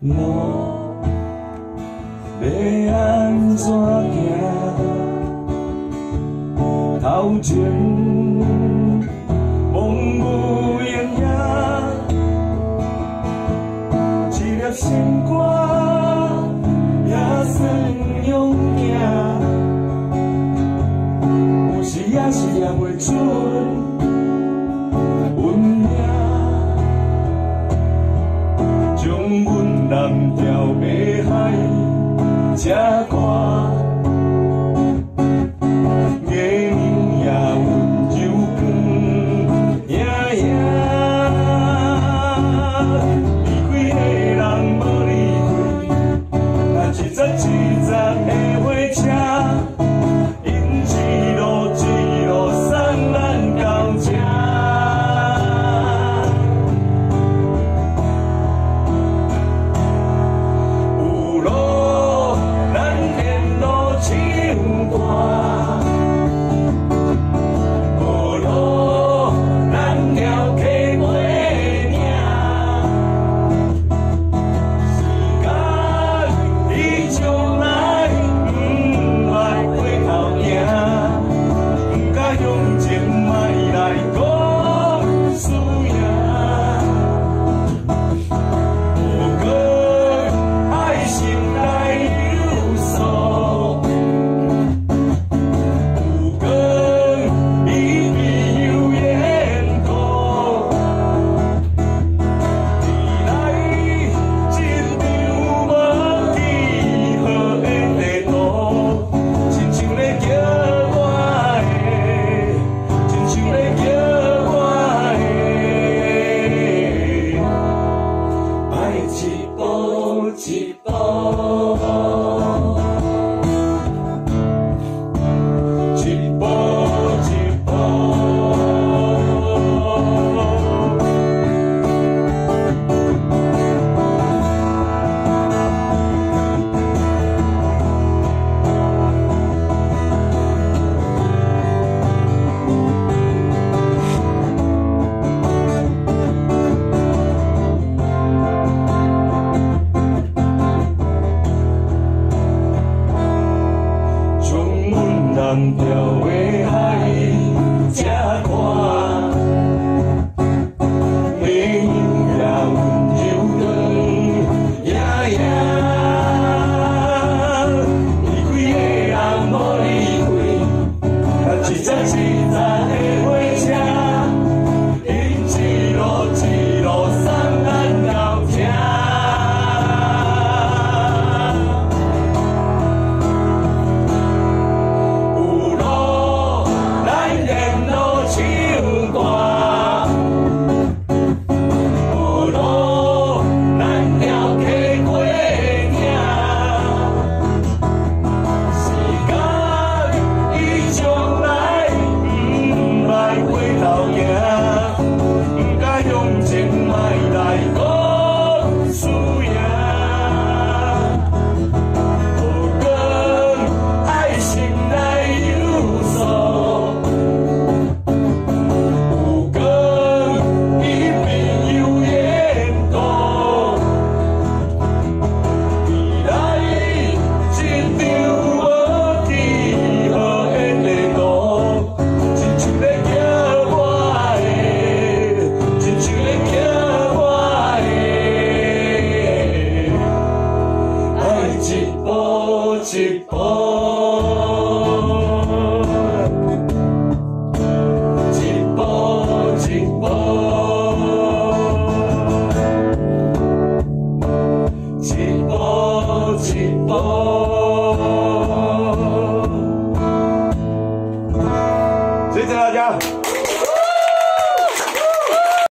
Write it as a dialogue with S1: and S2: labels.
S1: 路要安怎行？头前风雨盈影，一粒心肝一步一步。汪洋的海，才阔。Celtic bar. Tick bar,